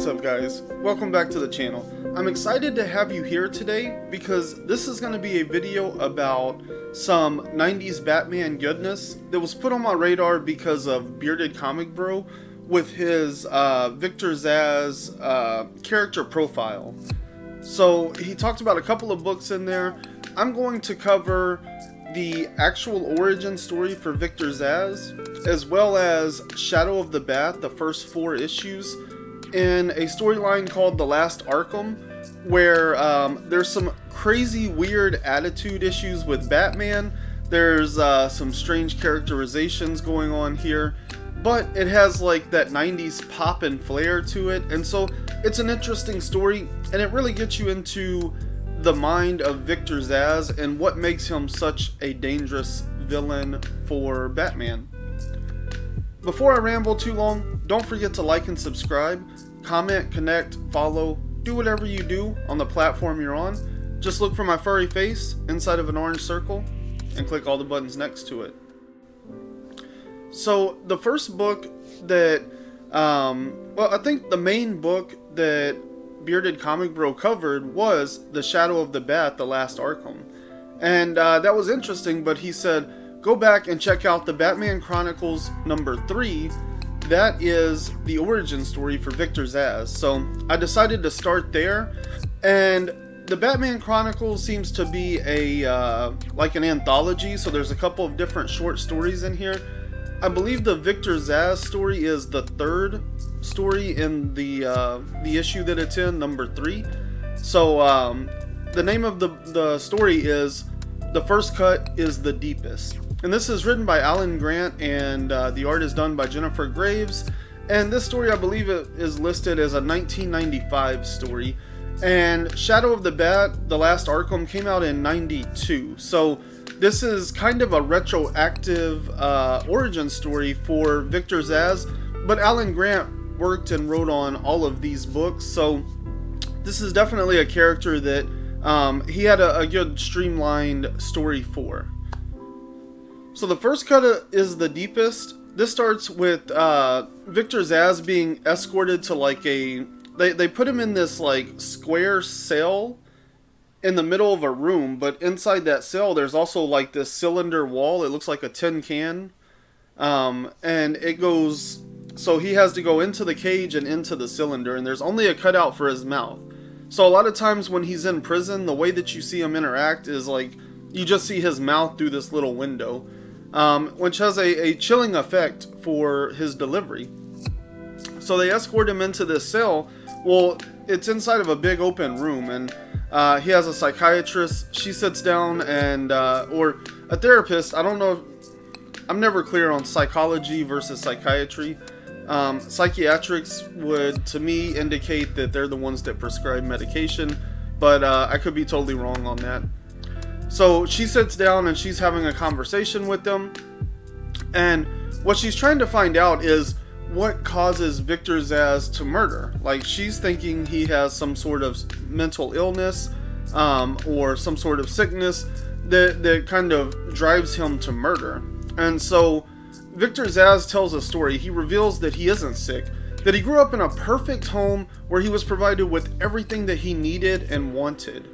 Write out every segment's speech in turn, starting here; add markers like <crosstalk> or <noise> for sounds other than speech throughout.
What's up guys? Welcome back to the channel. I'm excited to have you here today because this is going to be a video about some 90s Batman goodness that was put on my radar because of Bearded Comic Bro with his uh, Victor Zsasz uh, character profile. So he talked about a couple of books in there. I'm going to cover the actual origin story for Victor Zsasz, as well as Shadow of the Bat, the first four issues, in a storyline called The Last Arkham, where um, there's some crazy, weird attitude issues with Batman. There's uh, some strange characterizations going on here, but it has like that 90s pop and flair to it, and so it's an interesting story, and it really gets you into the mind of Victor Zsasz and what makes him such a dangerous villain for Batman. Before I ramble too long, don't forget to like and subscribe, comment, connect, follow, do whatever you do on the platform you're on. Just look for my furry face inside of an orange circle and click all the buttons next to it. So the first book that, um, well, I think the main book that Bearded Comic Bro covered was The Shadow of the Bat, The Last Arkham. And uh, that was interesting, but he said, go back and check out the Batman Chronicles number 3. That is the origin story for Victor Zsasz. So I decided to start there. And the Batman Chronicles seems to be a uh, like an anthology, so there's a couple of different short stories in here. I believe the Victor Zsasz story is the third story in the uh, the issue that it's in, number three. So um, the name of the the story is "The First Cut is the Deepest," and this is written by Alan Grant, and uh, the art is done by Jennifer Graves. And this story, I believe, it is listed as a 1995 story. And Shadow of the Bat, The Last Arkham, came out in 92. So this is kind of a retroactive uh, origin story for Victor Zsasz, but Alan Grant worked and wrote on all of these books, so this is definitely a character that um, he had a, a, good streamlined story for. So the first cut is the deepest. This starts with uh, Victor Zsasz being escorted to like a. They, they put him in this like square cell in the middle of a room, but inside that cell there's also like this cylinder wall. It looks like a tin can. Um, and it goes so he has to go into the cage and into the cylinder and there's only a cutout for his mouth. So a lot of times when he's in prison, the way that you see him interact is like you just see his mouth through this little window, um, which has a, a chilling effect for his delivery. So they escort him into this cell. Well, it's inside of a big open room and uh, he has a psychiatrist. She sits down and, uh, or a therapist. I don't know. I'm never clear on psychology versus psychiatry. Um, psychiatrics would, to me, indicate that they're the ones that prescribe medication, but uh, I could be totally wrong on that. So she sits down and she's having a conversation with them, and what she's trying to find out is what causes Victor Zsasz to murder. Like she's thinking he has some sort of mental illness um, or some sort of sickness that that kind of drives him to murder. And so Victor Zsasz tells a story. He reveals that he isn't sick, that he grew up in a perfect home where he was provided with everything that he needed and wanted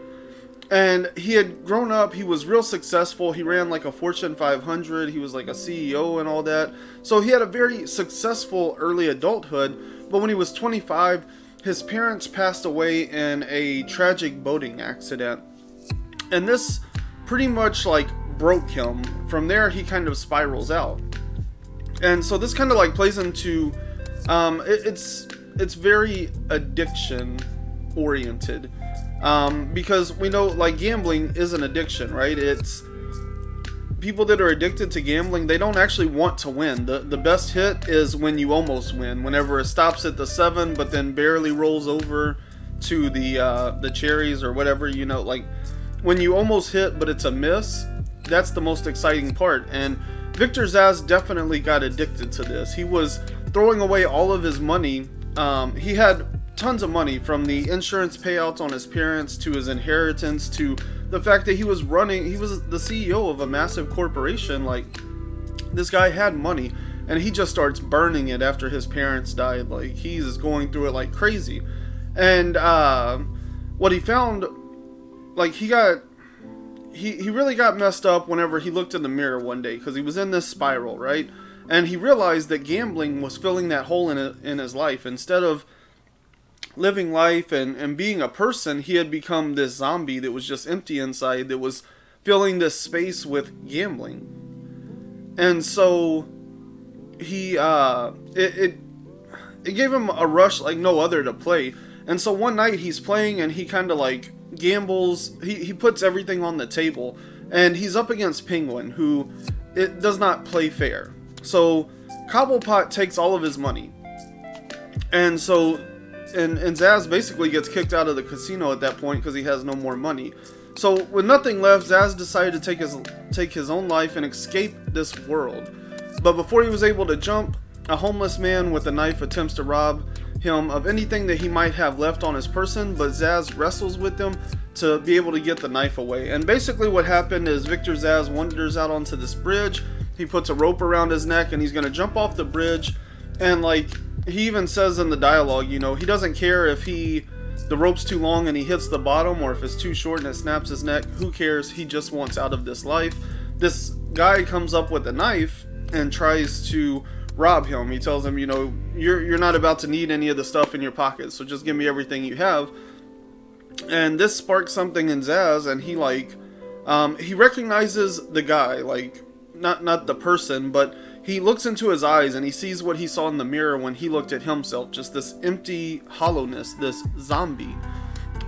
and he had grown up he was real successful. He ran like a fortune 500 he was like a ceo and all that. So he had a very successful early adulthood. But when he was 25 his parents passed away in a tragic boating accident. And this pretty much like broke him. From there he kind of spirals out. And so this kind of like plays into um, it, it's it's very addiction oriented um, because we know like gambling is an addiction, right? It's people that are addicted to gambling, they don't actually want to win. The the best hit is when you almost win. Whenever it stops at the seven, but then barely rolls over to the uh, the cherries or whatever, you know, like when you almost hit but it's a miss. That's the most exciting part. And Victor Zsasz definitely got addicted to this. He was throwing away all of his money. Um, he had tons of money from the insurance payouts on his parents to his inheritance to the fact that he was running he was the CEO of a massive corporation like this guy had money and he just starts burning it after his parents died. Like he's going through it like crazy, and uh, what he found, like he got. He, he really got messed up whenever he looked in the mirror one day because he was in this spiral, right? And he realized that gambling was filling that hole in, in his life. Instead of living life and, and being a person, he had become this zombie that was just empty inside, that was filling this space with gambling. And so he, uh, it, it, it gave him a rush like no other to play. And so one night he's playing and he kind of like gambles, he, he puts everything on the table. And he's up against Penguin, who it does not play fair. So Cobblepot takes all of his money. And so and, and Zsasz basically gets kicked out of the casino at that point because he has no more money. So with nothing left, Zsasz decided to take his take his own life and escape this world. But before he was able to jump, a homeless man with a knife attempts to rob him of anything that he might have left on his person, but Zsasz wrestles with him to be able to get the knife away. And basically what happened is Victor Zsasz wanders out onto this bridge, he puts a rope around his neck and he's going to jump off the bridge and like he even says in the dialogue, you know, he doesn't care if he the rope's too long and he hits the bottom or if it's too short and it snaps his neck. Who cares? He just wants out of this life. This guy comes up with a knife and tries to rob him. He tells him, you know, you're you're not about to need any of the stuff in your pockets, so just give me everything you have. And this sparks something in Zsasz and he like, um, he recognizes the guy, like not not the person, but he looks into his eyes and he sees what he saw in the mirror when he looked at himself just this empty hollowness, this zombie.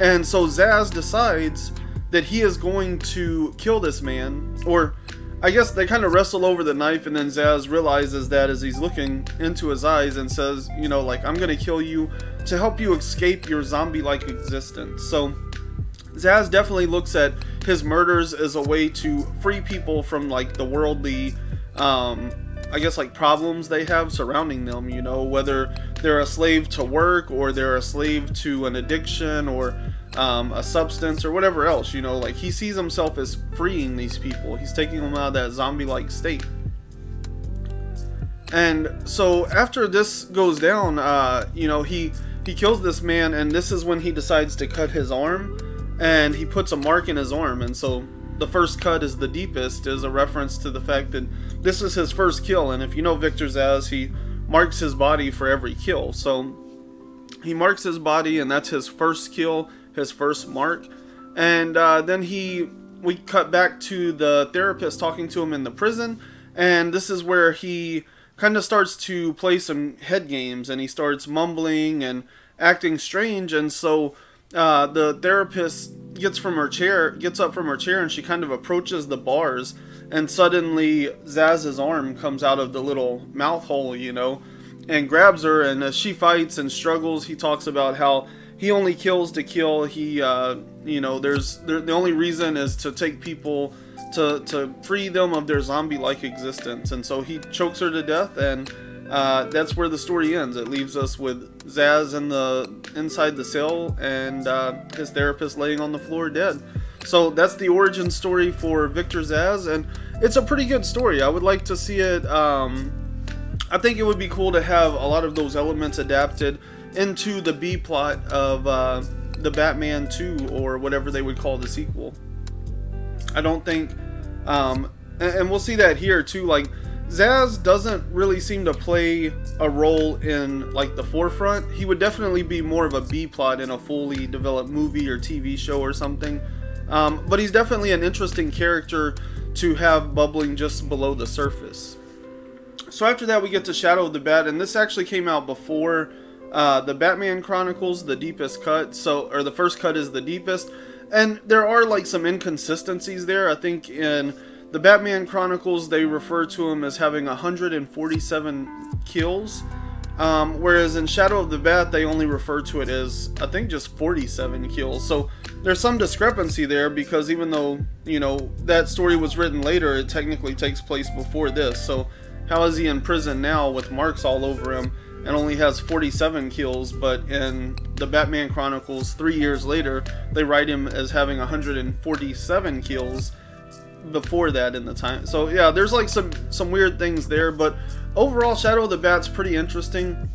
And so Zsasz decides that he is going to kill this man, or I guess they kind of wrestle over the knife, and then Zsasz realizes that as he's looking into his eyes and says, you know, like, I'm gonna kill you to help you escape your zombie like existence. So Zsasz definitely looks at his murders as a way to free people from like the worldly um, I guess like problems they have surrounding them, you know, whether they're a slave to work or they're a slave to an addiction or um, a substance or whatever else, you know, like he sees himself as freeing these people. He's taking them out of that zombie-like state. And so after this goes down, uh, you know, he he kills this man, and this is when he decides to cut his arm, and he puts a mark in his arm, and so the first cut is the deepest is a reference to the fact that this is his first kill, and if you know Victor Zsasz, he marks his body for every kill. So he marks his body, and that's his first kill, his first mark. And uh, then he, we cut back to the therapist talking to him in the prison, and this is where he kind of starts to play some head games, and he starts mumbling and acting strange, and so uh, the therapist gets from her chair, gets up from her chair, and she kind of approaches the bars and suddenly Zsasz's arm comes out of the little mouth hole, you know, and grabs her. And as she fights and struggles, he talks about how he only kills to kill. He, uh, you know, there's there, the only reason is to take people to to free them of their zombie-like existence. And so he chokes her to death, and uh, that's where the story ends. It leaves us with Zsasz in the inside the cell and uh, his therapist laying on the floor dead. So that's the origin story for Victor Zsasz, and it's a pretty good story. I would like to see it. Um, I think it would be cool to have a lot of those elements adapted into the B plot of uh, the Batman 2 or whatever they would call the sequel. I don't think, um, and, and we'll see that here too. Like Zsasz doesn't really seem to play a role in like the forefront. He would definitely be more of a B plot in a fully developed movie or TV show or something. Um, but he's definitely an interesting character to have bubbling just below the surface. So after that, we get to Shadow of the Bat, and this actually came out before uh, the Batman Chronicles, the deepest cut. So, or the first cut is the deepest, and there are like some inconsistencies there. I think in the Batman Chronicles, they refer to him as having 147 kills. Um, whereas in Shadow of the Bat, they only refer to it as, I think, just 47 kills. So there's some discrepancy there because even though, you know, that story was written later, it technically takes place before this. So how is he in prison now with marks all over him and only has 47 kills, but in the Batman Chronicles, three years later, they write him as having 147 kills. Before that in the time. So yeah, there's like some some weird things there, but overall, Shadow of the Bat's pretty interesting.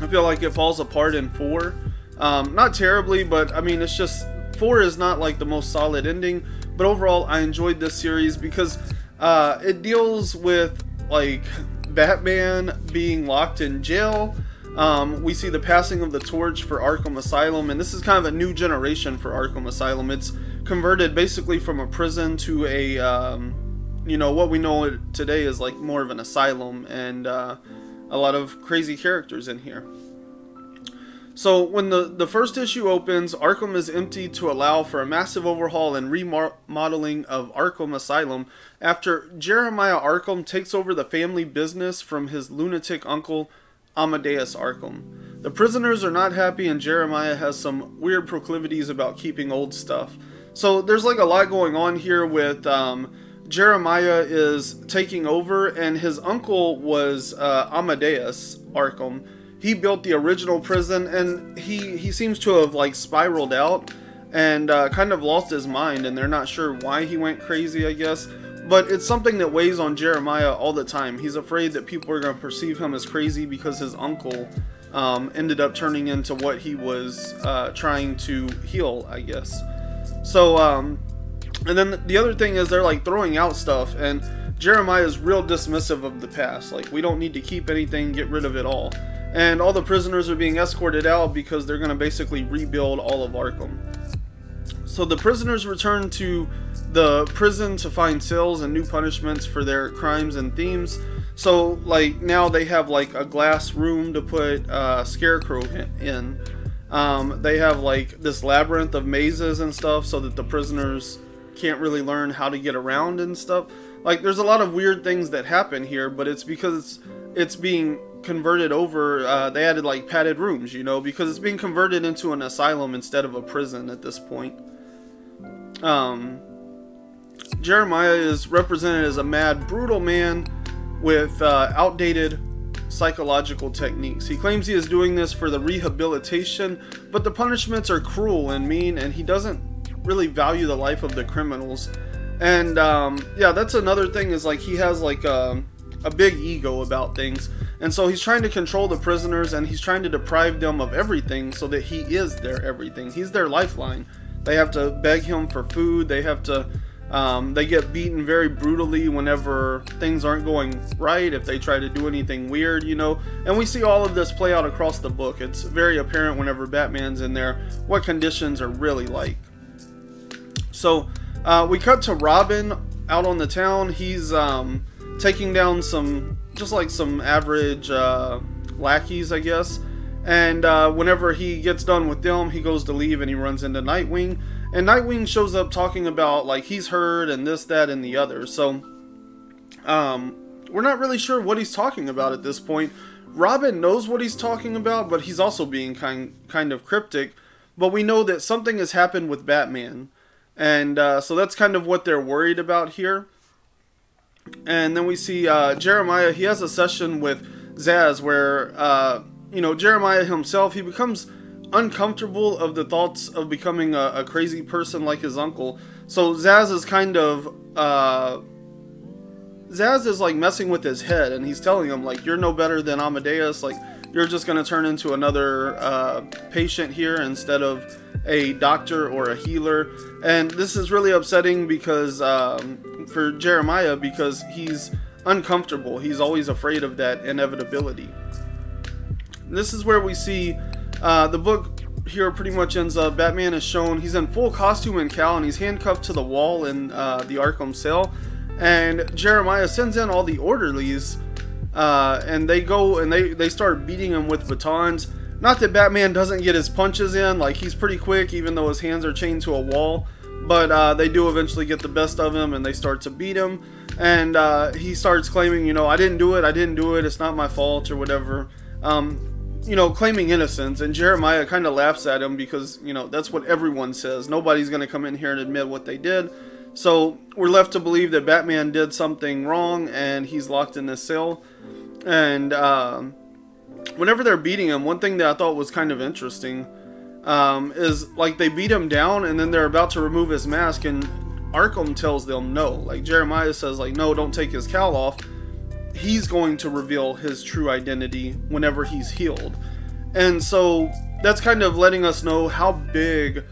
I feel like it falls apart in four. Um, not terribly, but I mean, it's just four is not like the most solid ending. But overall, I enjoyed this series because uh, it deals with like Batman being locked in jail. Um, we see the passing of the torch for Arkham Asylum, and this is kind of a new generation for Arkham Asylum. It's converted basically from a prison to a, um, you know, what we know today is like more of an asylum, and uh, a lot of crazy characters in here. So when the, the first issue opens, Arkham is empty to allow for a massive overhaul and remodeling of Arkham Asylum after Jeremiah Arkham takes over the family business from his lunatic uncle Amadeus Arkham. The prisoners are not happy and Jeremiah has some weird proclivities about keeping old stuff. So there's like a lot going on here with um, Jeremiah is taking over and his uncle was uh, Amadeus Arkham he built the original prison, and he he seems to have like spiraled out and uh, kind of lost his mind, and they're not sure why he went crazy, I guess. But it's something that weighs on Jeremiah all the time. He's afraid that people are going to perceive him as crazy because his uncle um, ended up turning into what he was uh, trying to heal, I guess. So, um, and then the other thing is they're like throwing out stuff, and Jeremiah is real dismissive of the past. Like, we don't need to keep anything, get rid of it all and all the prisoners are being escorted out because they're going to basically rebuild all of Arkham. So the prisoners return to the prison to find cells and new punishments for their crimes and themes. So like now they have like a glass room to put uh, Scarecrow in. Um, they have like this labyrinth of mazes and stuff so that the prisoners can't really learn how to get around and stuff. Like there's a lot of weird things that happen here, but it's because it's, it's being converted over uh, they added like padded rooms you know because it's being converted into an asylum instead of a prison at this point um, jeremiah is represented as a mad brutal man with uh, outdated psychological techniques he claims he is doing this for the rehabilitation but the punishments are cruel and mean and he doesn't really value the life of the criminals and um, yeah that's another thing is like he has like a, um, a big ego about things and so he's trying to control the prisoners and he's trying to deprive them of everything so that he is their everything. He's their lifeline. They have to beg him for food. They have to, um, they get beaten very brutally whenever things aren't going right, if they try to do anything weird, you know. And we see all of this play out across the book. It's very apparent whenever Batman's in there what conditions are really like. So uh, we cut to Robin out on the town. He's um, taking down some just like some average uh, lackeys, I guess. And uh, whenever he gets done with them, he goes to leave and he runs into Nightwing. And Nightwing shows up talking about like he's heard and this, that, and the other. So um, we're not really sure what he's talking about at this point. Robin knows what he's talking about, but he's also being kind kind of cryptic. But we know that something has happened with Batman, and uh, so that's kind of what they're worried about here. And then we see uh, Jeremiah. He has a session with Zsasz where, uh, you know, Jeremiah himself, he becomes uncomfortable of the thoughts of becoming a, a crazy person like his uncle. So Zsasz is kind of, uh, Zsasz is like messing with his head and he's telling him, like, you're no better than Amadeus. Like, you're just going to turn into another uh, patient here instead of a doctor or a healer. And this is really upsetting because um, for Jeremiah because he's uncomfortable. He's always afraid of that inevitability. This is where we see uh, the book here pretty much ends up. Batman is shown. He's in full costume and cowl and he's handcuffed to the wall in uh, the Arkham cell. And Jeremiah sends in all the orderlies uh, and they go and they, they start beating him with batons. Not that Batman doesn't get his punches in, like he's pretty quick even though his hands are chained to a wall. But uh, they do eventually get the best of him and they start to beat him. And uh, he starts claiming, you know, I didn't do it, I didn't do it, it's not my fault or whatever. Um, you know, claiming innocence. And Jeremiah kind of laughs at him because, you know, that's what everyone says. Nobody's going to come in here and admit what they did. So we're left to believe that Batman did something wrong and he's locked in this cell. And um, whenever they're beating him, one thing that I thought was kind of interesting um, is like they beat him down and then they're about to remove his mask and Arkham tells them no. Like Jeremiah says, like, no, don't take his cowl off. He's going to reveal his true identity whenever he's healed. And so that's kind of letting us know how big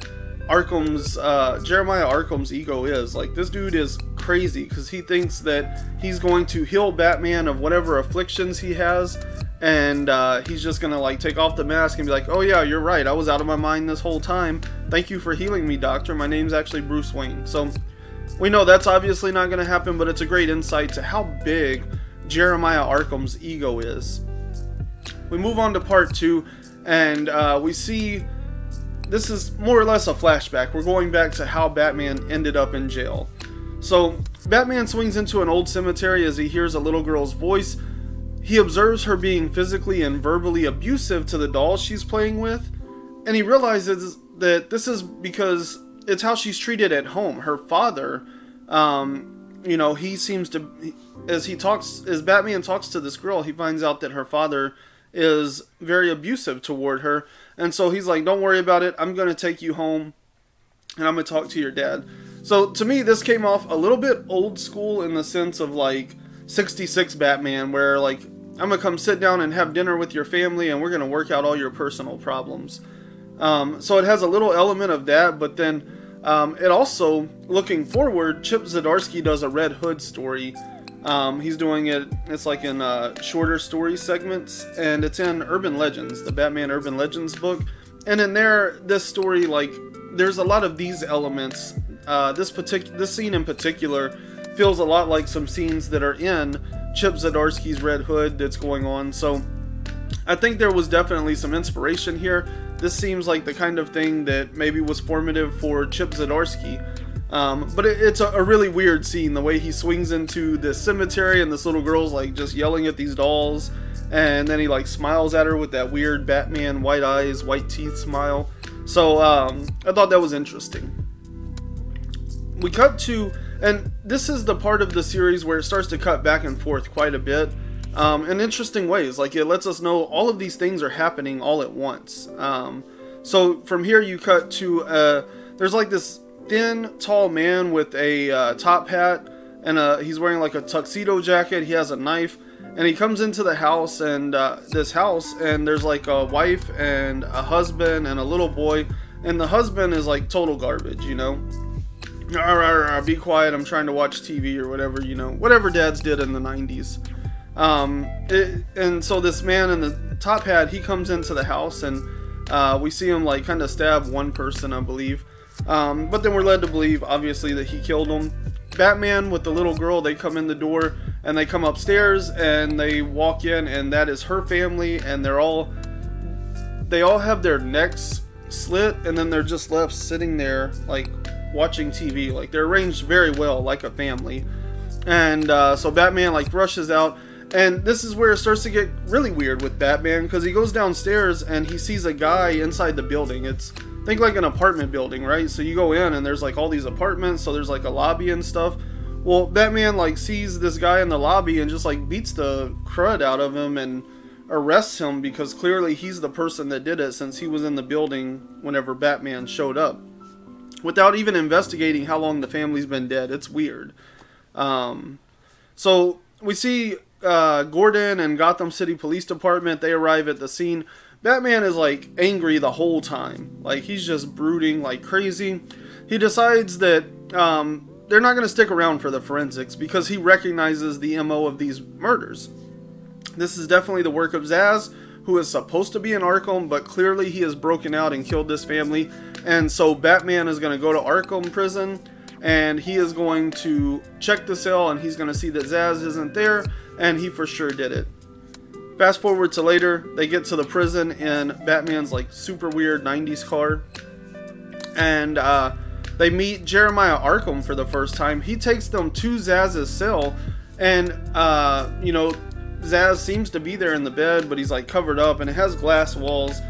Arkham's uh, Jeremiah Arkham's ego is. Like this dude is crazy because he thinks that he's going to heal Batman of whatever afflictions he has, and uh, he's just gonna like take off the mask and be like, "Oh yeah, you're right. I was out of my mind this whole time. Thank you for healing me, Doctor. My name's actually Bruce Wayne." So we know that's obviously not gonna happen, but it's a great insight to how big Jeremiah Arkham's ego is. We move on to part two, and uh, we see this is more or less a flashback. We're going back to how Batman ended up in jail. So, Batman swings into an old cemetery as he hears a little girl's voice. He observes her being physically and verbally abusive to the doll she's playing with, and he realizes that this is because it's how she's treated at home. Her father, um, you know, he seems to, as he talks, as Batman talks to this girl, he finds out that her father is very abusive toward her and so he's like, don't worry about it. I'm going to take you home and I'm going to talk to your dad. So to me, this came off a little bit old school in the sense of like 66 Batman, where like, I'm going to come sit down and have dinner with your family and we're going to work out all your personal problems. Um, so it has a little element of that, but then um, it also, looking forward, Chip Zdarsky does a Red Hood story um, he's doing it, it's like in uh, shorter story segments, and it's in Urban Legends, the Batman Urban Legends book. And in there, this story, like, there's a lot of these elements. Uh, this particular, this scene in particular, feels a lot like some scenes that are in Chip Zdarsky's Red Hood that's going on. So, I think there was definitely some inspiration here. This seems like the kind of thing that maybe was formative for Chip Zdarsky. Um, but it, it's a, a, really weird scene the way he swings into the cemetery and this little girl's like just yelling at these dolls and then he like smiles at her with that weird Batman white eyes, white teeth smile. So um, I thought that was interesting. We cut to, and this is the part of the series where it starts to cut back and forth quite a bit um, in interesting ways. Like it lets us know all of these things are happening all at once. Um, so from here you cut to, uh, there's like this thin, tall man with a uh, top hat, and a, he's wearing like a tuxedo jacket. He has a knife, and he comes into the house and uh, this house, and there's like a wife and a husband and a little boy, and the husband is like total garbage, you know. Alright, be quiet. I'm trying to watch TV or whatever, you know, whatever dads did in the 90s. Um, it, and so this man in the top hat, he comes into the house, and uh, we see him like kind of stab one person, I believe. Um, but then we're led to believe, obviously, that he killed him. Batman with the little girl, they come in the door and they come upstairs and they walk in, and that is her family, and they're all they all have their necks slit, and then they're just left sitting there like watching TV. Like they're arranged very well, like a family. And uh, so Batman like rushes out, and this is where it starts to get really weird with Batman because he goes downstairs and he sees a guy inside the building. It's think like an apartment building, right? So you go in and there's like all these apartments, so there's like a lobby and stuff. Well, Batman like sees this guy in the lobby and just like beats the crud out of him and arrests him because clearly he's the person that did it since he was in the building whenever Batman showed up. Without even investigating how long the family's been dead. It's weird. Um, so we see uh, Gordon and Gotham City Police Department. They arrive at the scene. Batman is like angry the whole time. Like he's just brooding like crazy. He decides that um, they're not going to stick around for the forensics because he recognizes the MO of these murders. This is definitely the work of Zsasz, who is supposed to be in Arkham, but clearly he has broken out and killed this family. And so Batman is going to go to Arkham prison and he is going to check the cell and he's going to see that Zsasz isn't there and he for sure did it. Fast forward to later, they get to the prison in Batman's like super weird 90s car. And uh, they meet Jeremiah Arkham for the first time. He takes them to Zsasz's cell. And, uh, you know, Zsasz seems to be there in the bed, but he's like covered up and it has glass walls.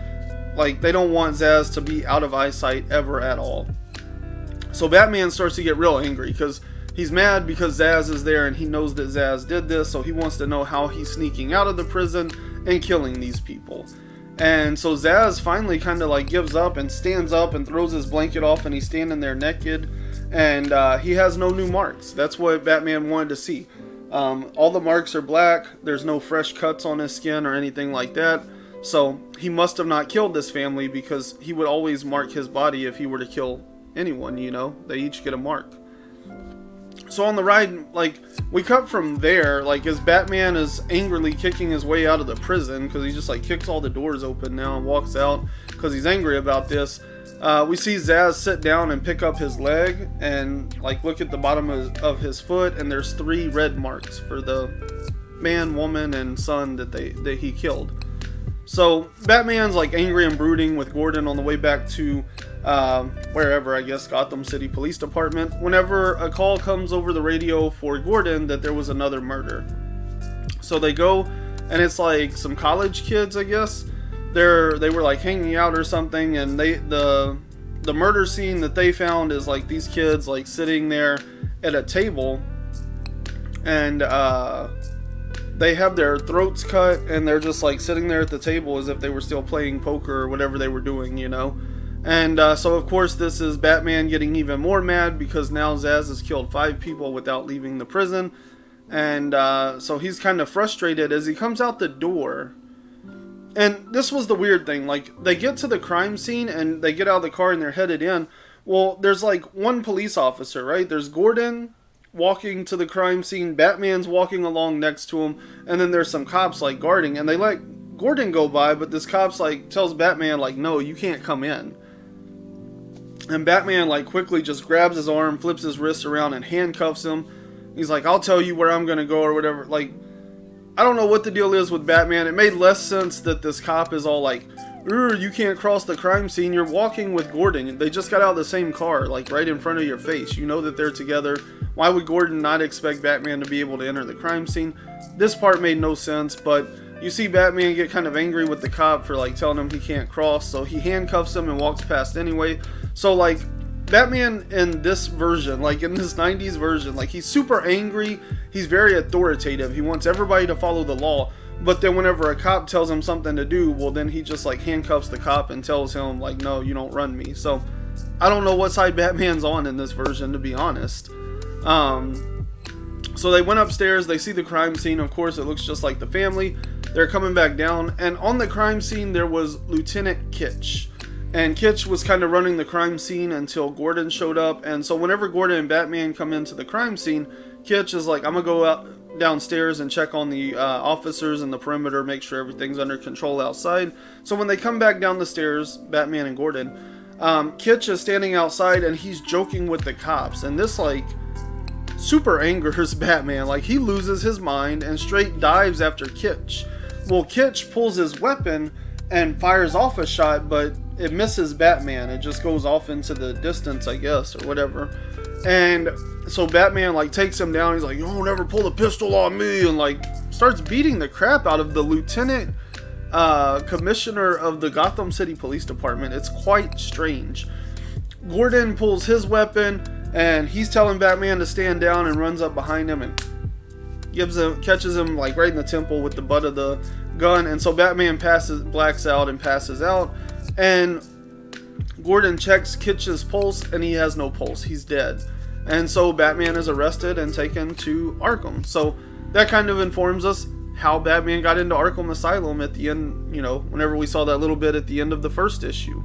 Like they don't want Zaz to be out of eyesight ever at all. So Batman starts to get real angry because He's mad because Zsasz is there and he knows that Zsasz did this, so he wants to know how he's sneaking out of the prison and killing these people. And so Zsasz finally kind of like gives up and stands up and throws his blanket off and he's standing there naked. and uh, he has no new marks. That's what Batman wanted to see. Um, all the marks are black. There's no fresh cuts on his skin or anything like that. So he must have not killed this family because he would always mark his body if he were to kill anyone, you know? They each get a mark. So on the ride, like, we cut from there, like, as Batman is angrily kicking his way out of the prison, because he just, like, kicks all the doors open now and walks out because he's angry about this. Uh, we see Zsasz sit down and pick up his leg and, like, look at the bottom of, of his foot, and there's three red marks for the man, woman, and son that they that he killed. So Batman's like angry and brooding with Gordon on the way back to um, wherever, I guess, Gotham City Police Department, whenever a call comes over the radio for Gordon that there was another murder. So they go, and it's like some college kids, I guess. They're they were like hanging out or something, and they the the murder scene that they found is like these kids like sitting there at a table, and uh, they have their throats cut, and they're just like sitting there at the table as if they were still playing poker or whatever they were doing, you know. And uh, so, of course, this is Batman getting even more mad because now Zsasz has killed five people without leaving the prison. And uh, so he's kind of frustrated as he comes out the door. And this was the weird thing. Like, they get to the crime scene and they get out of the car and they're headed in. Well, there's like one police officer, right? There's Gordon walking to the crime scene, Batman's walking along next to him, and then there's some cops like guarding. And they let Gordon go by, but this cop's like tells Batman, like, no, you can't come in. And Batman like quickly just grabs his arm, flips his wrist around, and handcuffs him. He's like, "I'll tell you where I'm gonna go or whatever." Like, I don't know what the deal is with Batman. It made less sense that this cop is all like, "You can't cross the crime scene. You're walking with Gordon. They just got out of the same car, like right in front of your face. You know that they're together. Why would Gordon not expect Batman to be able to enter the crime scene?" This part made no sense, but you see Batman get kind of angry with the cop for like telling him he can't cross, so he handcuffs him and walks past anyway. So like Batman in this version, like in this 90s version, like he's super angry, he's very authoritative. He wants everybody to follow the law. But then whenever a cop tells him something to do, well then he just like handcuffs the cop and tells him like no, you don't run me. So I don't know what side Batman's on in this version to be honest. Um so they went upstairs, they see the crime scene. Of course, it looks just like the family. They're coming back down, and on the crime scene there was Lieutenant Kitch. And Kitch was kind of running the crime scene until Gordon showed up. And so whenever Gordon and Batman come into the crime scene, Kitch is like, I'm going to go out downstairs and check on the uh, officers and the perimeter, make sure everything's under control outside. So when they come back down the stairs, Batman and Gordon, um, Kitch is standing outside and he's joking with the cops. And this, like, super angers <laughs> Batman. Like, he loses his mind and straight dives after Kitch. Well, Kitch pulls his weapon and fires off a shot, but it misses Batman. It just goes off into the distance, I guess, or whatever. And so Batman like takes him down. He's like, "You'll never pull a pistol on me," and like starts beating the crap out of the lieutenant uh, commissioner of the Gotham City Police Department. It's quite strange. Gordon pulls his weapon and he's telling Batman to stand down and runs up behind him and gives him catches him like right in the temple with the butt of the gun. And so Batman passes blacks out and passes out. And Gordon checks Kitch's pulse and he has no pulse. He's dead. And so Batman is arrested and taken to Arkham. So that kind of informs us how Batman got into Arkham Asylum at the end, you know, whenever we saw that little bit at the end of the first issue.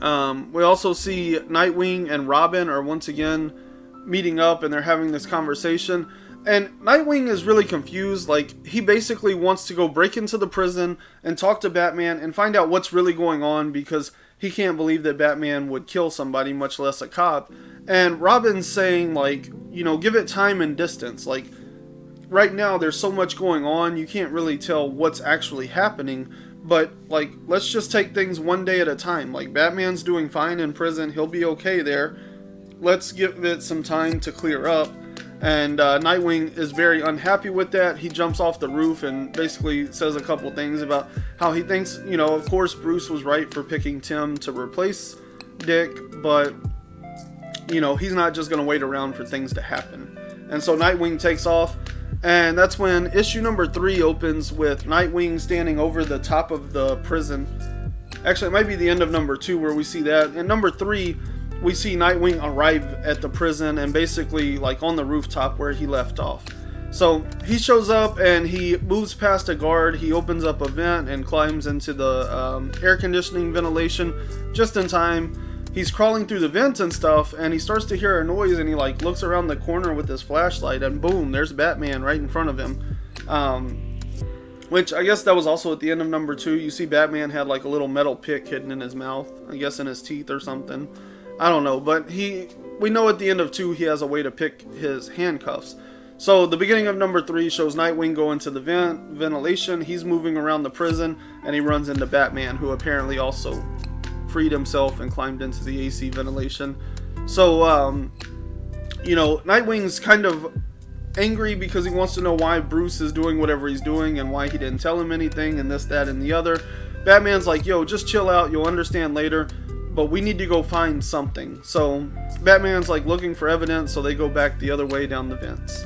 Um, we also see Nightwing and Robin are once again meeting up and they're having this conversation. And Nightwing is really confused. Like, he basically wants to go break into the prison and talk to Batman and find out what's really going on because he can't believe that Batman would kill somebody, much less a cop. And Robin's saying, like, you know, give it time and distance. Like, right now there's so much going on, you can't really tell what's actually happening. But, like, let's just take things one day at a time. Like, Batman's doing fine in prison, he'll be okay there. Let's give it some time to clear up and uh, Nightwing is very unhappy with that. He jumps off the roof and basically says a couple things about how he thinks, you know, of course, Bruce was right for picking Tim to replace Dick, but, you know, he's not just going to wait around for things to happen. And so Nightwing takes off, and that's when issue number three opens with Nightwing standing over the top of the prison. Actually, it might be the end of number two where we see that. And number three, we see Nightwing arrive at the prison and basically like on the rooftop where he left off. So he shows up and he moves past a guard. He opens up a vent and climbs into the um, air conditioning ventilation just in time. He's crawling through the vents and stuff, and he starts to hear a noise. And he like looks around the corner with his flashlight, and boom, there's Batman right in front of him. Um, which I guess that was also at the end of number two. You see Batman had like a little metal pick hidden in his mouth, I guess in his teeth or something. I don't know, but he we know at the end of two he has a way to pick his handcuffs. So the beginning of number three shows Nightwing going to the vent ventilation. He's moving around the prison and he runs into Batman, who apparently also freed himself and climbed into the AC ventilation. So um, you know, Nightwing's kind of angry because he wants to know why Bruce is doing whatever he's doing and why he didn't tell him anything and this, that, and the other. Batman's like, yo, just chill out. You'll understand later but we need to go find something. So Batman's like looking for evidence, so they go back the other way down the vents.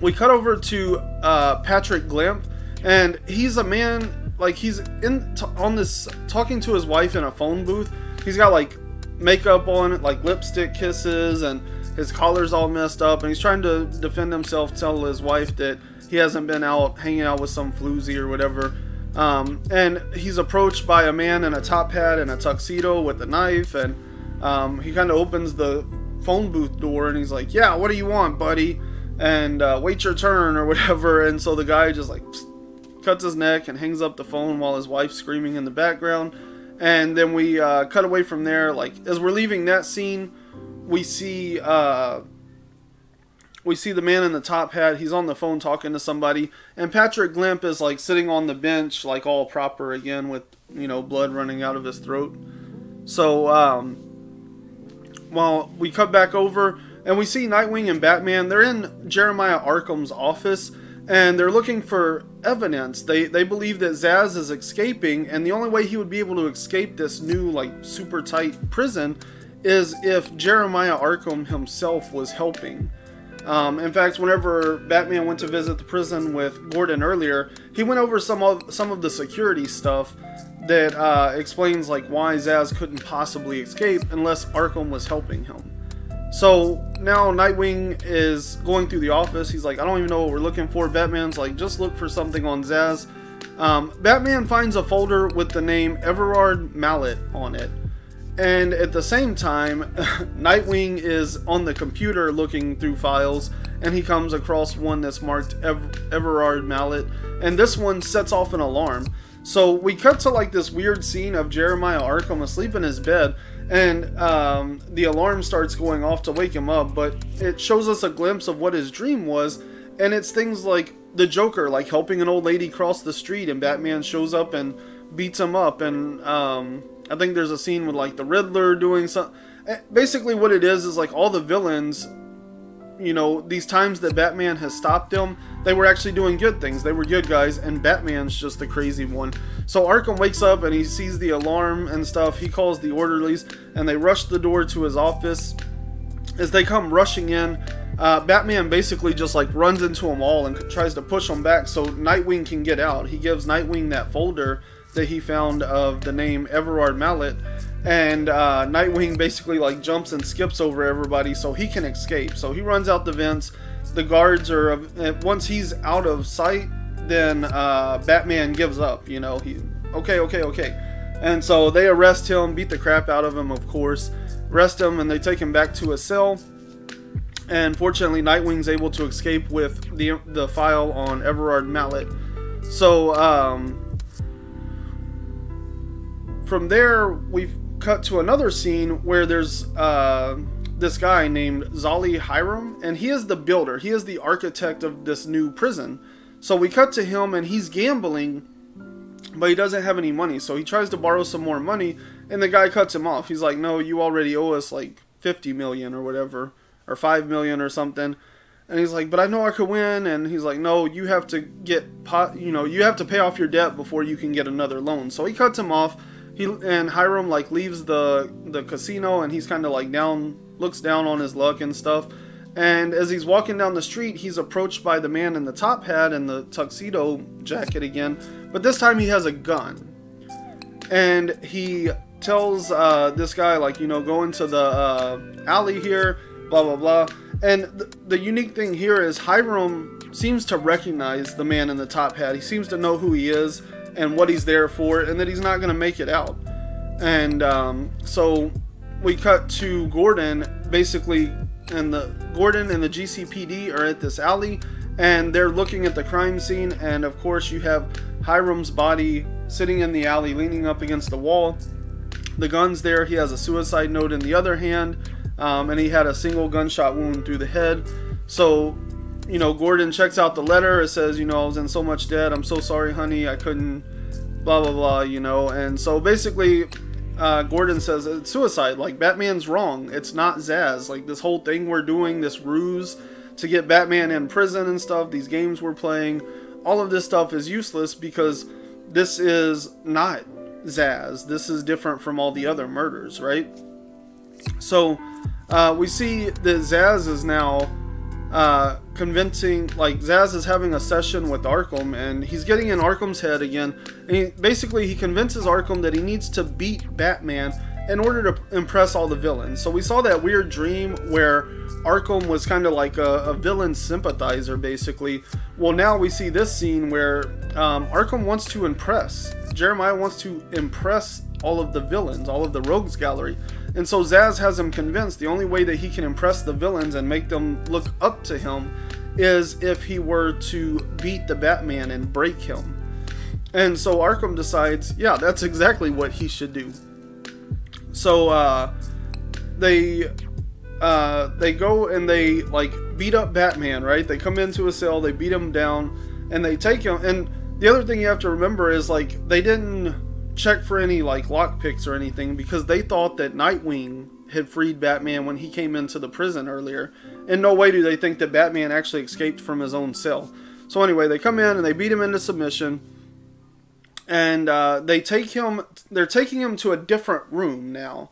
We cut over to uh, Patrick Glimp, and he's a man like he's in on this talking to his wife in a phone booth. He's got like makeup on, it, like lipstick kisses, and his collar's all messed up, and he's trying to defend himself, tell his wife that he hasn't been out hanging out with some floozy or whatever. Um, and he's approached by a man in a top hat and a tuxedo with a knife, and um, he kind of opens the phone booth door and he's like, "Yeah, what do you want, buddy?" And uh, wait your turn or <laughs> whatever. And so the guy just like cuts his neck and hangs up the phone while his wife's screaming in the background. And then we uh, cut away from there. Like as we're leaving that scene, we see uh, we see the man in the top hat. He's on the phone talking to somebody, and Patrick Glimp is like sitting on the bench, like all proper again, with you know blood running out of his throat. So, um, while we cut back over and we see Nightwing and Batman, they're in Jeremiah Arkham's office and they're looking for evidence. They they believe that Zsasz is escaping, and the only way he would be able to escape this new like super tight prison is if Jeremiah Arkham himself was helping. Um, in fact, whenever Batman went to visit the prison with Gordon earlier, he went over some of some of the security stuff that uh, explains like why Zsasz couldn't possibly escape unless Arkham was helping him. So now Nightwing is going through the office. He's like, I don't even know what we're looking for. Batman's like, just look for something on Zsasz. Um, Batman finds a folder with the name Everard Mallet on it. And at the same time, <laughs> Nightwing is on the computer looking through files, and he comes across one that's marked Ever- Everard Mallet, and this one sets off an alarm. So we cut to like this weird scene of Jeremiah Arkham asleep in his bed, and um, the alarm starts going off to wake him up, but it shows us a glimpse of what his dream was, and it's things like the Joker, like helping an old lady cross the street, and Batman shows up and beats him up, and um, I think there's a scene with like the Riddler doing some. Eh, basically, what it is is like all the villains. You know, these times that Batman has stopped them, they were actually doing good things. They were good guys, and Batman's just the crazy one. So Arkham wakes up and he sees the alarm and stuff. He calls the orderlies, and they rush the door to his office. As they come rushing in, uh, Batman basically just like runs into them all and tries to push them back so Nightwing can get out. He gives Nightwing that folder that he found of the name Everard Mallet, and uh, Nightwing basically like jumps and skips over everybody so he can escape. So he runs out the vents. The guards are uh, once he's out of sight, then uh, Batman gives up. You know, he okay, okay, okay, and so they arrest him, beat the crap out of him, of course, arrest him, and they take him back to a cell. And fortunately, Nightwing's able to escape with the the file on Everard Mallet. So um, from there, we've cut to another scene where there's uh, this guy named Zali Hiram, and he is the builder. He is the architect of this new prison. So we cut to him, and he's gambling, but he doesn't have any money. So he tries to borrow some more money, and the guy cuts him off. He's like, "No, you already owe us like 50 million or whatever, or 5 million or something." And he's like, "But I know I could win." And he's like, "No, you have to get pot. You know, you have to pay off your debt before you can get another loan." So he cuts him off he and Hiram like leaves the the casino and he's kind of like down looks down on his luck and stuff. And as he's walking down the street, he's approached by the man in the top hat and the tuxedo jacket again, but this time he has a gun. And he tells uh, this guy like you know go into the uh, alley here, blah blah blah. And th- the unique thing here is Hiram seems to recognize the man in the top hat. He seems to know who he is and what he's there for, and that he's not going to make it out. And um, so we cut to Gordon, basically, and the Gordon and the GCPD are at this alley, and they're looking at the crime scene. And of course, you have Hiram's body sitting in the alley, leaning up against the wall. The gun's there. He has a suicide note in the other hand, um, and he had a single gunshot wound through the head. So, you know, Gordon checks out the letter. It says, you know, I was in so much debt. I'm so sorry, honey. I couldn't, blah, blah, blah, you know. And so basically, uh, Gordon says it's suicide. Like, Batman's wrong. It's not Zsasz. Like, this whole thing we're doing, this ruse to get Batman in prison and stuff, these games we're playing, all of this stuff is useless because this is not Zsasz. This is different from all the other murders, right? So uh, we see that Zsasz is now uh, convincing, like Zsasz is having a session with Arkham, and he's getting in Arkham's head again. And he, basically, he convinces Arkham that he needs to beat Batman in order to impress all the villains. So we saw that weird dream where Arkham was kind of like a, a, villain sympathizer, basically. Well, now we see this scene where um, Arkham wants to impress. Jeremiah wants to impress all of the villains, all of the rogues gallery. And so Zsasz has him convinced the only way that he can impress the villains and make them look up to him is if he were to beat the Batman and break him. And so Arkham decides, yeah, that's exactly what he should do. So uh, they uh, they go and they like beat up Batman, right? They come into a cell, they beat him down, and they take him. And the other thing you have to remember is like they didn't check for any like lockpicks or anything because they thought that Nightwing had freed Batman when he came into the prison earlier. In no way do they think that Batman actually escaped from his own cell. So anyway, they come in and they beat him into submission and uh, they take him they're taking him to a different room now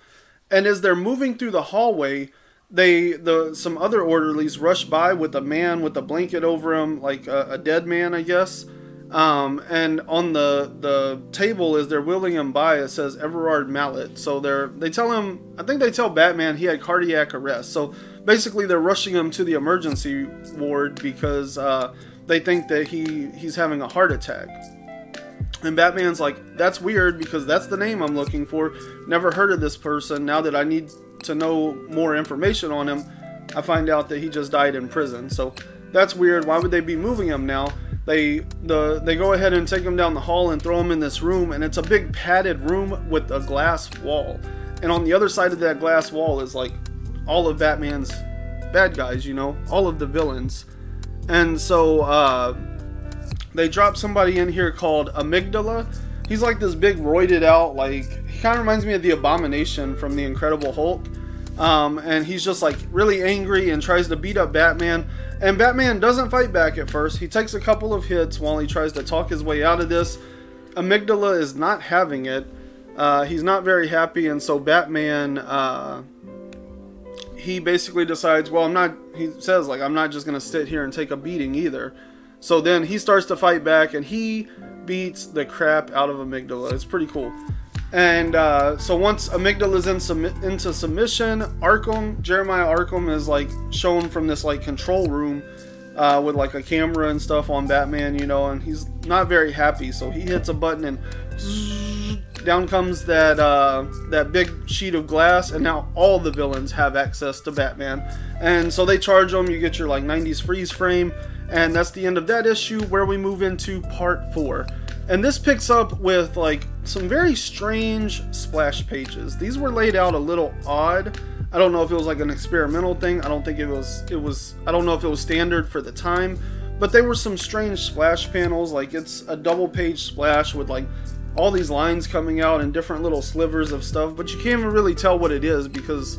and as they're moving through the hallway they the some other orderlies rush by with a man with a blanket over him like a, a dead man i guess um, and on the the table is their William it says everard mallet so they're they tell him i think they tell batman he had cardiac arrest so basically they're rushing him to the emergency ward because uh, they think that he he's having a heart attack and Batman's like, that's weird because that's the name I'm looking for. Never heard of this person. Now that I need to know more information on him, I find out that he just died in prison. So that's weird. Why would they be moving him now? They the they go ahead and take him down the hall and throw him in this room, and it's a big padded room with a glass wall. And on the other side of that glass wall is like all of Batman's bad guys, you know, all of the villains. And so uh, they drop somebody in here called Amygdala. He's like this big roided out, like he kind of reminds me of the Abomination from the Incredible Hulk. Um, and he's just like really angry and tries to beat up Batman. And Batman doesn't fight back at first. He takes a couple of hits while he tries to talk his way out of this. Amygdala is not having it. Uh, he's not very happy, and so Batman, uh, he basically decides, well, I'm not. He says like, I'm not just gonna sit here and take a beating either. So then he starts to fight back and he beats the crap out of Amygdala. It's pretty cool. And uh, so once Amygdala is in submi- into submission, Arkham, Jeremiah Arkham is like shown from this like control room uh, with like a camera and stuff on Batman, you know, and he's not very happy. So he hits a button and zzz, <laughs> down comes that uh, that big sheet of glass, and now all the villains have access to Batman. And so they charge him. You get your like 90s freeze frame and that's the end of that issue where we move into part four. And this picks up with like some very strange splash pages. These were laid out a little odd. I don't know if it was like an experimental thing. I don't think it was it was I don't know if it was standard for the time, but they were some strange splash panels like it's a double page splash with like all these lines coming out and different little slivers of stuff, but you can't even really tell what it is because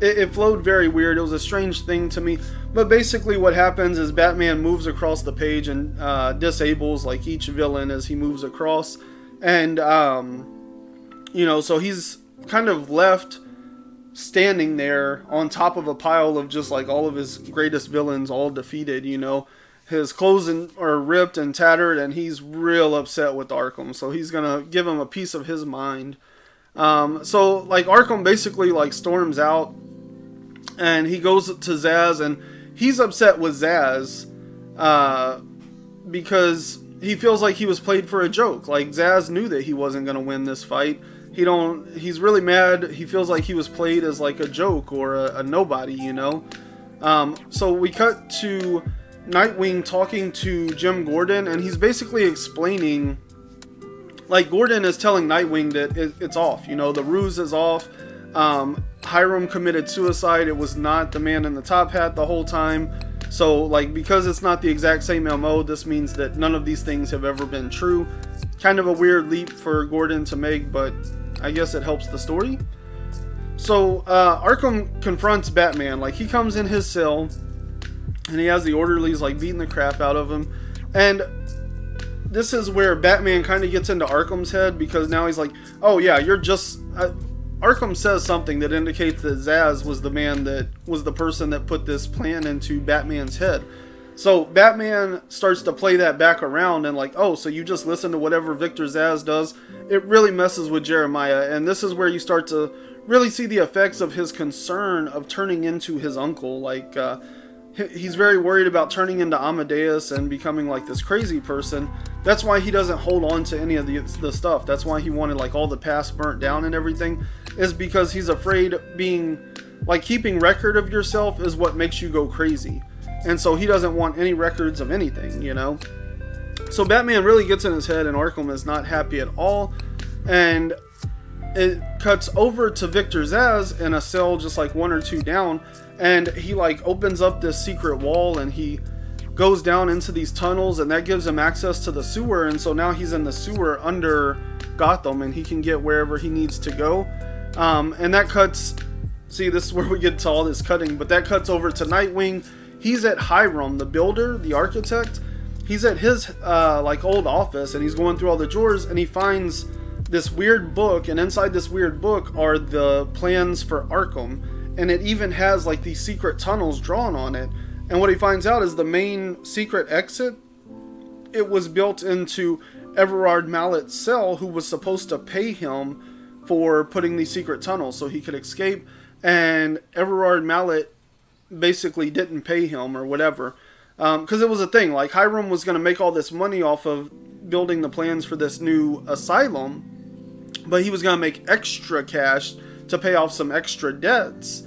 it, it flowed very weird. It was a strange thing to me. But basically, what happens is Batman moves across the page and uh, disables like each villain as he moves across, and um, you know, so he's kind of left standing there on top of a pile of just like all of his greatest villains all defeated. You know, his clothes are ripped and tattered, and he's real upset with Arkham. So he's gonna give him a piece of his mind. Um, so like Arkham basically like storms out, and he goes to Zsasz, and he's upset with Zsasz uh, because he feels like he was played for a joke. Like Zsasz knew that he wasn't going to win this fight. He don't. He's really mad. He feels like he was played as like a joke or a, a nobody, you know. Um, so we cut to Nightwing talking to Jim Gordon, and he's basically explaining. Like Gordon is telling Nightwing that it, it's off. You know, the ruse is off. Um, Hiram committed suicide. It was not the man in the top hat the whole time. So, like, because it's not the exact same MO, this means that none of these things have ever been true. Kind of a weird leap for Gordon to make, but I guess it helps the story. So, uh, Arkham confronts Batman. Like, he comes in his cell, and he has the orderlies, like, beating the crap out of him. And this is where Batman kind of gets into Arkham's head because now he's like, oh, yeah, you're just. Uh, Arkham says something that indicates that Zsasz was the man that was the person that put this plan into Batman's head. So Batman starts to play that back around and like, oh, so you just listen to whatever Victor Zsasz does. It really messes with Jeremiah, and this is where you start to really see the effects of his concern of turning into his uncle. Like, uh, he's very worried about turning into Amadeus and becoming like this crazy person. That's why he doesn't hold on to any of the, the stuff. That's why he wanted like all the past burnt down and everything, is because he's afraid being like keeping record of yourself is what makes you go crazy. And so he doesn't want any records of anything, you know? So Batman really gets in his head, and Arkham is not happy at all. And it cuts over to Victor Zsasz in a cell just like one or two down, and he like opens up this secret wall and he goes down into these tunnels, and that gives him access to the sewer. And so now he's in the sewer under Gotham, and he can get wherever he needs to go. Um, and that cuts. See, this is where we get to all this cutting, but that cuts over to Nightwing. He's at Hiram, the builder, the architect. He's at his uh, like old office, and he's going through all the drawers, and he finds this weird book, and inside this weird book are the plans for Arkham, and it even has like these secret tunnels drawn on it. And what he finds out is the main secret exit. It was built into Everard Mallet's cell, who was supposed to pay him for putting these secret tunnels so he could escape. And Everard Mallet basically didn't pay him or whatever. Because um, it was a thing. Like, Hiram was going to make all this money off of building the plans for this new asylum but he was going to make extra cash to pay off some extra debts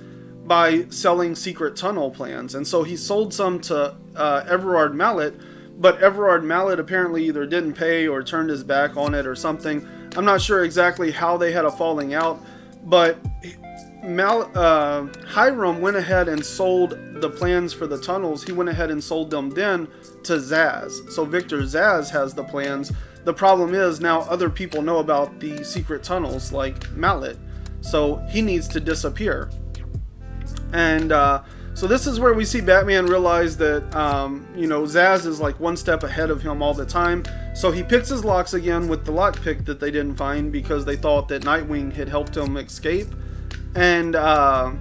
by selling secret tunnel plans. And so he sold some to uh, Everard Mallet, but Everard Mallet apparently either didn't pay or turned his back on it or something. I'm not sure exactly how they had a falling out, but Mal- uh, Hiram went ahead and sold the plans for the tunnels. He went ahead and sold them then to Zsasz. So Victor Zsasz has the plans the problem is now other people know about the secret tunnels like Mallet, so he needs to disappear. And uh, so this is where we see Batman realize that um, you know Zsasz is like one step ahead of him all the time. So he picks his locks again with the lockpick that they didn't find because they thought that Nightwing had helped him escape. And uh,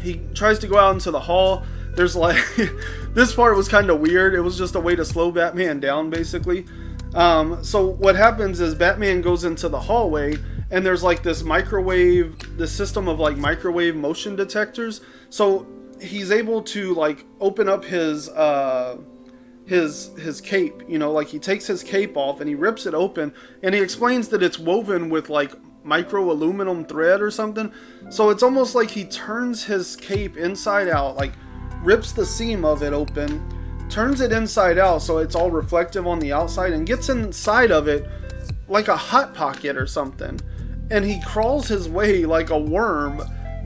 he tries to go out into the hall. There's like <laughs> this part was kind of weird. It was just a way to slow Batman down, basically. Um, so what happens is Batman goes into the hallway and there's like this microwave, the system of like microwave motion detectors. So he's able to like open up his uh, his his cape. You know, like he takes his cape off and he rips it open and he explains that it's woven with like micro aluminum thread or something. So it's almost like he turns his cape inside out, like rips the seam of it open turns it inside out so it's all reflective on the outside and gets inside of it like a hot pocket or something. And he crawls his way like a worm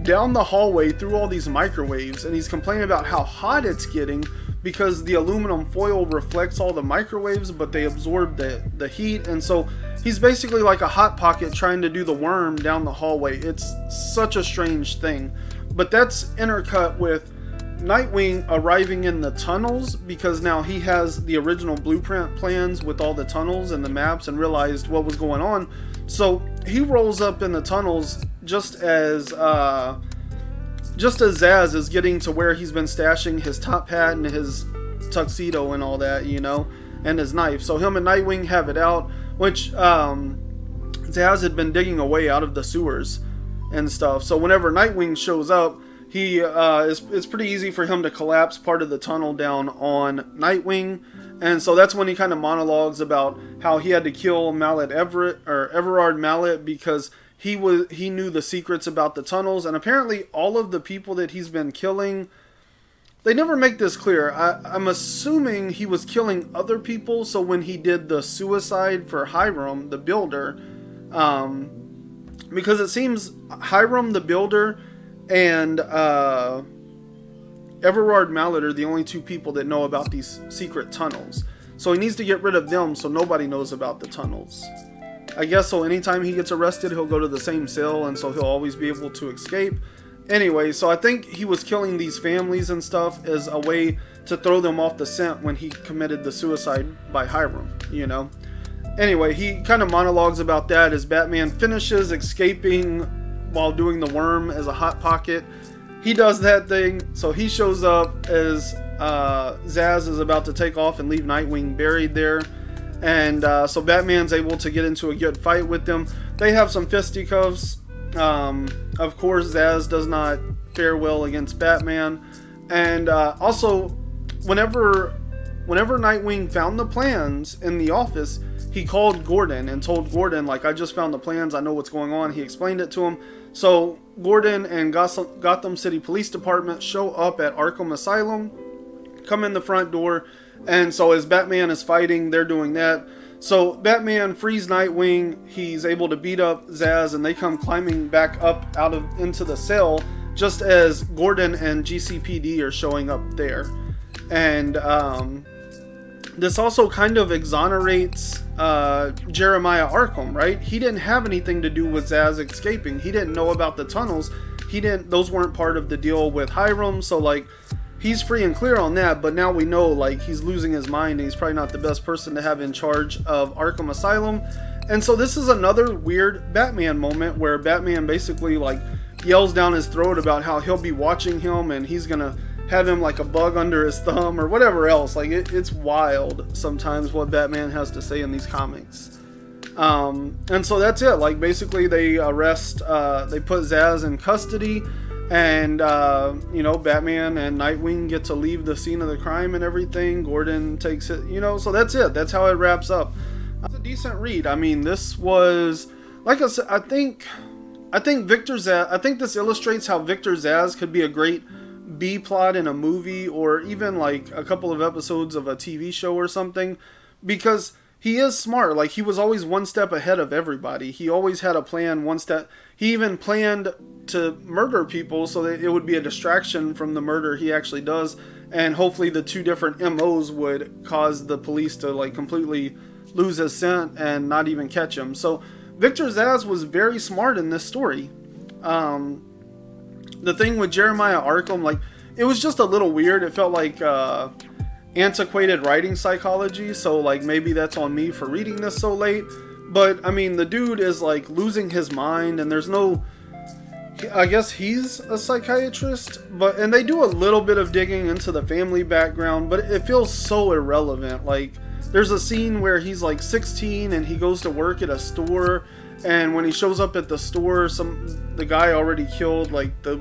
down the hallway through all these microwaves and he's complaining about how hot it's getting because the aluminum foil reflects all the microwaves but they absorb the, the heat. And so he's basically like a hot pocket trying to do the worm down the hallway. It's such a strange thing. But that's intercut with Nightwing arriving in the tunnels because now he has the original blueprint plans with all the tunnels and the maps and realized what was going on. So he rolls up in the tunnels just as uh, just as Zsasz is getting to where he's been stashing his top hat and his tuxedo and all that, you know, and his knife. So him and Nightwing have it out, which um, Zsasz had been digging away out of the sewers and stuff. So whenever Nightwing shows up, he uh, it's, it's pretty easy for him to collapse part of the tunnel down on Nightwing, and so that's when he kind of monologues about how he had to kill Mallet Everett or Everard Mallet because he was he knew the secrets about the tunnels, and apparently all of the people that he's been killing. They never make this clear. I, I'm assuming he was killing other people, so when he did the suicide for Hiram, the builder, um, because it seems Hiram the builder and uh, Everard Mallet are the only two people that know about these secret tunnels. So he needs to get rid of them so nobody knows about the tunnels. I guess so anytime he gets arrested, he'll go to the same cell and so he'll always be able to escape. Anyway, so I think he was killing these families and stuff as a way to throw them off the scent when he committed the suicide by Hiram, you know. Anyway, he kind of monologues about that as Batman finishes escaping while doing the worm as a hot pocket. He does that thing, so he shows up as uh, Zsasz is about to take off and leave Nightwing buried there. And uh, so Batman's able to get into a good fight with them. They have some fisticuffs. Um, of course, Zsasz does not fare well against Batman. And uh, also, whenever whenever Nightwing found the plans in the office, he called Gordon and told Gordon, like, I just found the plans, I know what's going on. He explained it to him. So Gordon and Gotham City Police Department show up at Arkham Asylum, come in the front door, and so as Batman is fighting, they're doing that. So Batman frees Nightwing, he's able to beat up Zsasz, and they come climbing back up out of into the cell just as Gordon and GCPD are showing up there. And um, this also kind of exonerates uh, Jeremiah Arkham, right? He didn't have anything to do with Zsasz escaping. He didn't know about the tunnels. He didn't; those weren't part of the deal with Hiram. So like, he's free and clear on that. But now we know like he's losing his mind. and He's probably not the best person to have in charge of Arkham Asylum. And so this is another weird Batman moment where Batman basically like yells down his throat about how he'll be watching him and he's gonna have him like a bug under his thumb or whatever else. Like it, it's wild sometimes what Batman has to say in these comics. Um, and so that's it. Like basically they arrest, uh, they put Zsasz in custody, and uh, you know Batman and Nightwing get to leave the scene of the crime and everything. Gordon takes it, you know. So that's it. That's how it wraps up. It's a decent read. I mean, this was like I said. I think, I think Victor Zsasz. I think this illustrates how Victor Zsasz could be a great B plot in a movie or even like a couple of episodes of a TV show or something because he is smart. Like he was always one step ahead of everybody. He always had a plan one step. He even planned to murder people so that it would be a distraction from the murder he actually does and hopefully the two different MOs would cause the police to like completely lose his scent and not even catch him. So Victor Zsasz was very smart in this story. Um, the thing with Jeremiah Arkham, like, it was just a little weird. It felt like uh, antiquated writing psychology. So, like, maybe that's on me for reading this so late. But, I mean, the dude is, like, losing his mind, and there's no. I guess he's a psychiatrist, but and they do a little bit of digging into the family background, but it feels so irrelevant. Like there's a scene where he's like 16 and he goes to work at a store and when he shows up at the store some the guy already killed like the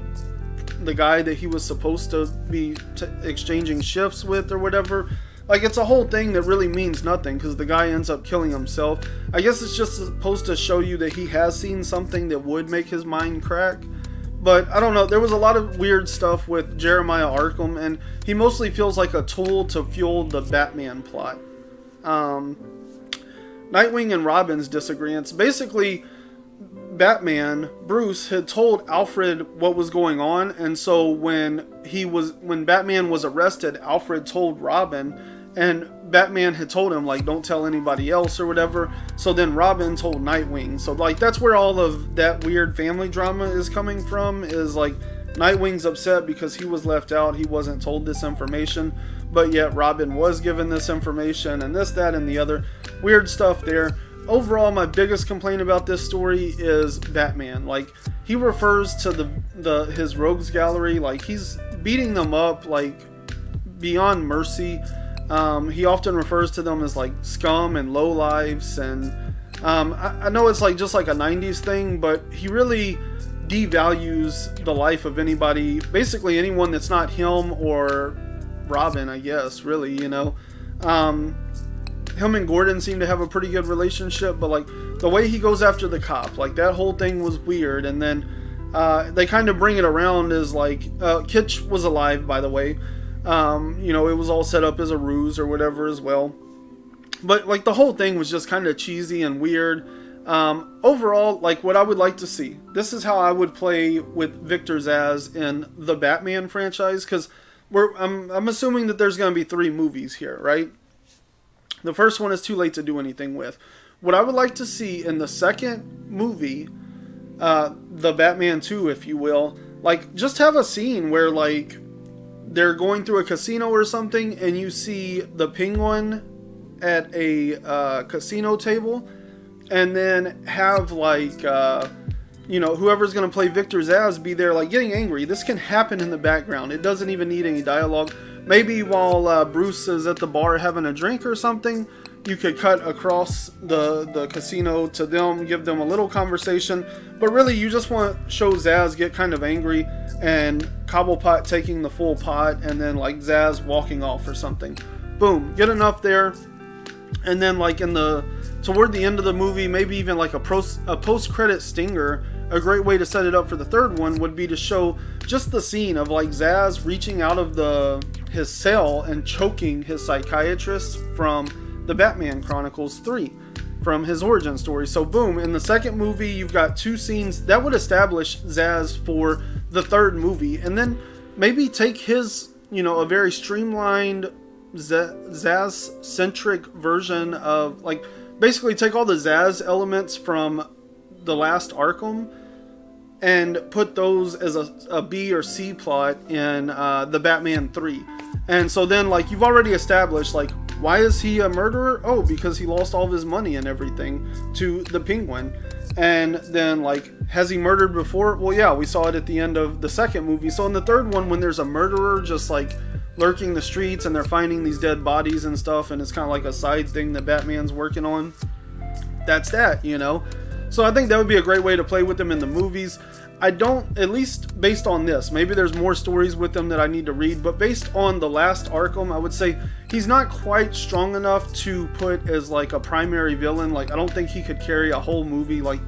the guy that he was supposed to be exchanging shifts with or whatever. Like it's a whole thing that really means nothing because the guy ends up killing himself. I guess it's just supposed to show you that he has seen something that would make his mind crack. But i don't know there was a lot of weird stuff with jeremiah arkham and he mostly feels like a tool to fuel the batman plot. Um, Nightwing and Robin's disagreements. Basically, Batman, Bruce had told Alfred what was going on, and so when he was when Batman was arrested, Alfred told Robin, and Batman had told him like don't tell anybody else or whatever. So then Robin told Nightwing. So like that's where all of that weird family drama is coming from is like Nightwing's upset because he was left out, he wasn't told this information but yet Robin was given this information and this, that, and the other. Weird stuff there. Overall, my biggest complaint about this story is Batman. Like, he refers to the, the his rogues gallery, like, he's beating them up, like, beyond mercy. Um, he often refers to them as, like, scum and low lives and Um, I, I know it's like just like a 90s thing, but he really devalues the life of anybody, basically anyone that's not him or Robin, I guess, really, you know. Um, him and Gordon seem to have a pretty good relationship, but like the way he goes after the cop, like that whole thing was weird. And then uh, they kind of bring it around as like uh, Kitch was alive, by the way. Um, you know, it was all set up as a ruse or whatever as well. But like the whole thing was just kind of cheesy and weird. Um, overall, like what I would like to see. This is how I would play with Victor Zsasz in the Batman franchise because we're I'm, I'm assuming that there's going to be three movies here, right? The first one is too late to do anything with. What I would like to see in the second movie, uh, the Batman 2, if you will, like just have a scene where like they're going through a casino or something and you see the penguin at a uh, casino table and then have like uh, you know whoever's going to play Victor Zsasz be there like getting angry. This can happen in the background. It doesn't even need any dialogue maybe while uh, Bruce is at the bar having a drink or something you could cut across the the casino to them give them a little conversation. But really you just want to show Zsasz get kind of angry and Cobblepot taking the full pot and then like Zsasz walking off or something. Boom get enough there. And then like in the toward the end of the movie maybe even like a, pros, a post-credit stinger a great way to set it up for the third one would be to show just the scene of like Zsasz reaching out of the his cell and choking his psychiatrist from the Batman Chronicles 3 from his origin story. So boom, in the second movie you've got two scenes that would establish Zsasz for the third movie and then maybe take his, you know, a very streamlined Zsasz centric version of like basically take all the Zsasz elements from the last Arkham and put those as a, a B or C plot in uh, the Batman 3. And so then, like, you've already established, like, why is he a murderer? Oh, because he lost all of his money and everything to the Penguin. And then, like, has he murdered before? Well, yeah, we saw it at the end of the second movie. So in the third one, when there's a murderer just, like, lurking the streets and they're finding these dead bodies and stuff, and it's kind of like a side thing that Batman's working on, that's that, you know? So I think that would be a great way to play with them in the movies. I don't, at least based on this, maybe there's more stories with them that I need to read, but based on the last Arkham, I would say he's not quite strong enough to put as like a primary villain. Like, I don't think he could carry a whole movie like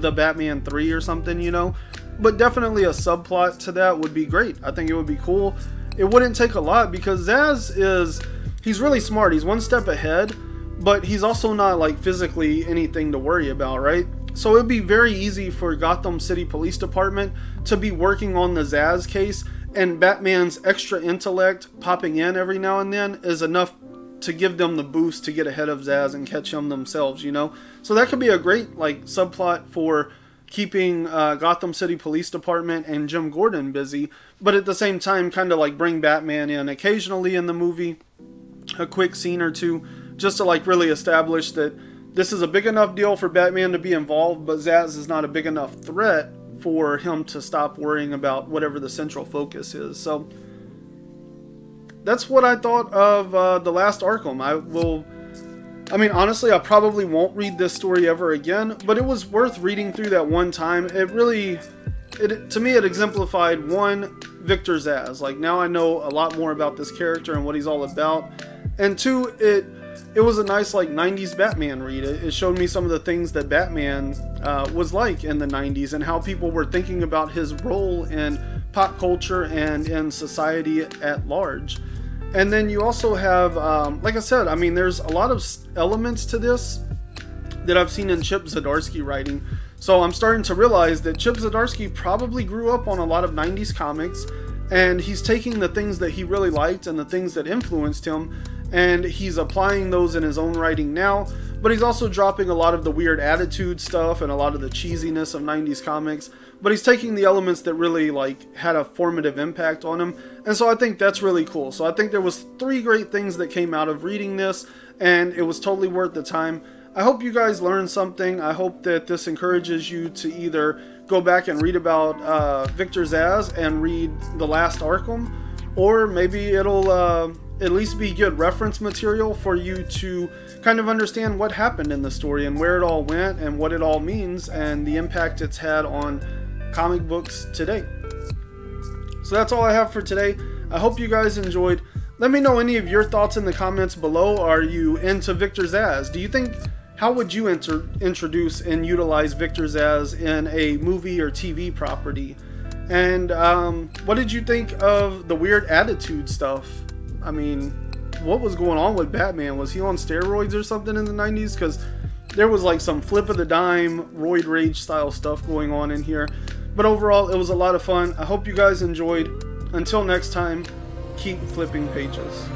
the Batman 3 or something, you know? But definitely a subplot to that would be great. I think it would be cool. It wouldn't take a lot because Zsasz is, he's really smart. He's one step ahead, but he's also not like physically anything to worry about, right? So it'd be very easy for Gotham City Police Department to be working on the Zsasz case, and Batman's extra intellect popping in every now and then is enough to give them the boost to get ahead of Zsasz and catch him themselves, you know? So that could be a great, like, subplot for keeping uh, Gotham City Police Department and Jim Gordon busy, but at the same time, kind of like bring Batman in occasionally in the movie, a quick scene or two, just to like really establish that this is a big enough deal for Batman to be involved, but Zsasz is not a big enough threat for him to stop worrying about whatever the central focus is. So that's what I thought of uh, the last Arkham. I will. I mean, honestly, I probably won't read this story ever again, but it was worth reading through that one time. It really, it to me, it exemplified one Victor Zsasz. Like now, I know a lot more about this character and what he's all about, and two, it it was a nice like 90s batman read. It, showed me some of the things that batman uh, was like in the 90s and how people were thinking about his role in pop culture and in society at large. And then you also have um, like i said i mean there's a lot of elements to this that i've seen in chip zdarsky writing. So i'm starting to realize that chip zdarsky probably grew up on a lot of 90s comics and he's taking the things that he really liked and the things that influenced him and he's applying those in his own writing now but he's also dropping a lot of the weird attitude stuff and a lot of the cheesiness of 90s comics but he's taking the elements that really like had a formative impact on him and so i think that's really cool. So i think there was three great things that came out of reading this and it was totally worth the time. I hope you guys learned something. I hope that this encourages you to either go back and read about uh, victor zsasz and read the last arkham or maybe it'll uh, at least be good reference material for you to kind of understand what happened in the story and where it all went and what it all means and the impact it's had on comic books today. So that's all I have for today. I hope you guys enjoyed. Let me know any of your thoughts in the comments below. Are you into Victor Zsasz? Do you think how would you enter, introduce and utilize Victor Zsasz in a movie or TV property? And um, what did you think of the weird attitude stuff? I mean, what was going on with Batman? Was he on steroids or something in the 90s? Because there was like some flip of the dime, roid rage style stuff going on in here. But overall, it was a lot of fun. I hope you guys enjoyed. Until next time, keep flipping pages.